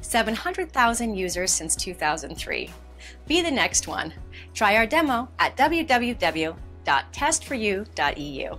700,000 users since 2003. Be the next one. Try our demo at www.testforyou.eu.